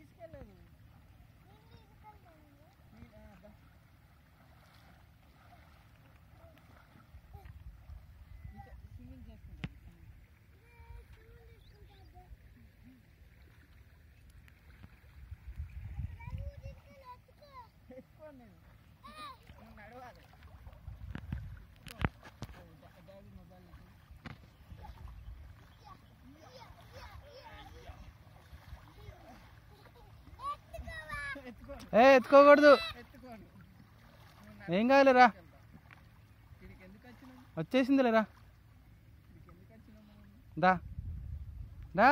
తీసుకెళ్ళాను ఏ ఎత్తుకోకూడదు. ఏం కాదులేరా వచ్చేసిందిలేరా దా. దా.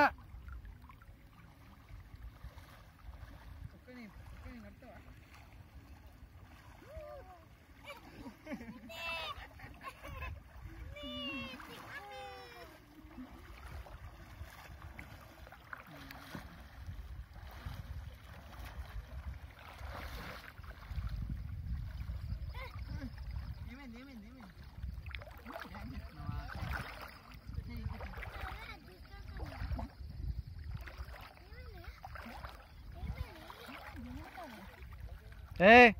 Hey.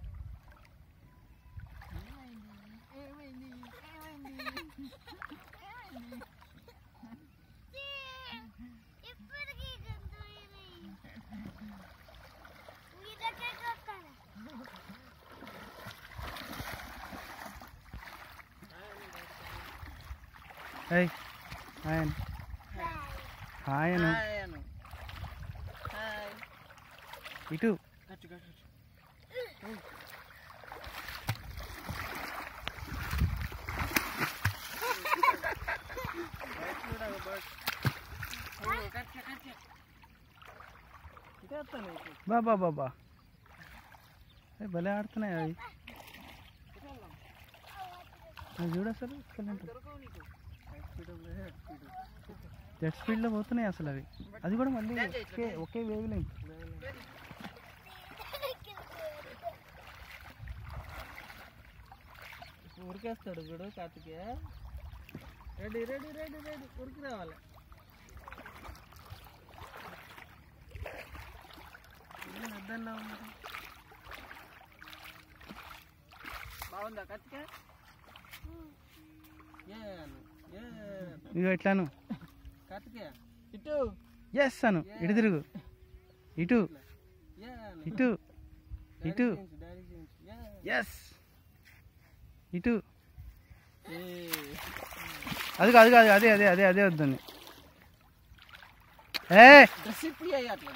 Hey, Ayan. Hi. Hi, Anu. Hi, Anu. Hi. You too. Gotcha, gotcha, gotcha. కచ్చు కచ్చు బాబా బాబా ఏ భలే ఆడుతున్నాయి అవి అవి చూడు అసలు జెట్ స్పీడ్లో పోతున్నాయి అసలు అవి అది కూడా మళ్ళీ ఒకే ఒకే వేవ్ లెంత్ ఉరికేస్తాడు వీడు Karthikeya ready ready ready ready. ఉరికి రావాలి. మరి బాగుందా కార్తికేయ. ఇగో కార్తికేయ ఇటు. ఎస్ అను. ఇటు తిరుగు. ఇటు. ఇటు. ఇటు. ఎస్ ఇటు. అది కాదు కాదు అదే అదే అదే అదే వద్దని ఏ డ్రెస్ ఇప్పియ్యి అట్లా